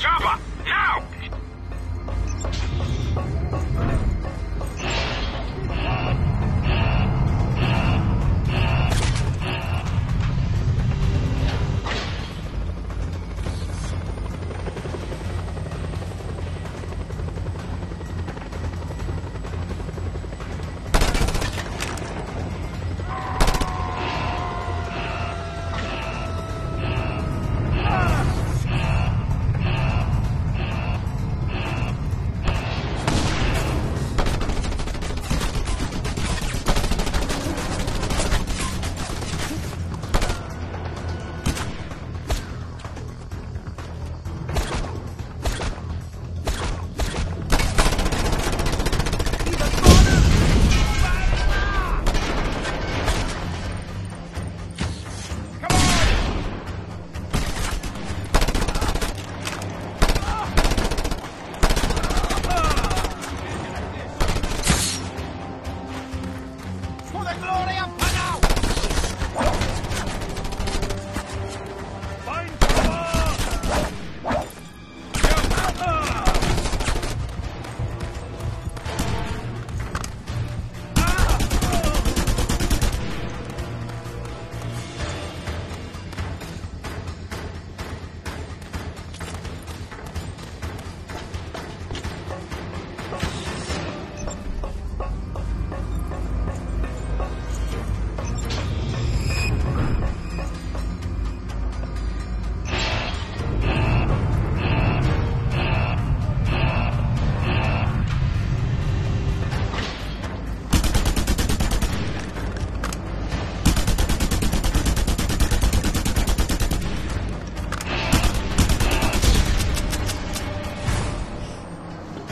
shut up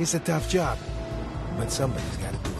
It's a tough job, but somebody's got to do it.